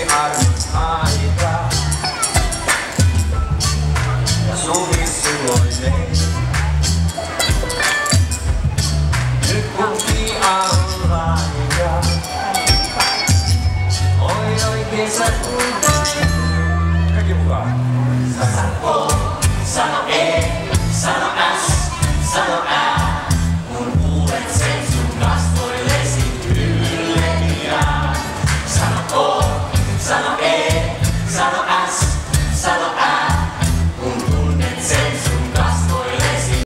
sweetheart.